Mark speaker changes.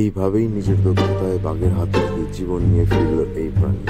Speaker 1: এইভাবেই নিজের দক্ষতায় বাঘের হাত থেকে জীবন নিয়ে ফিরল এই প্রাণী।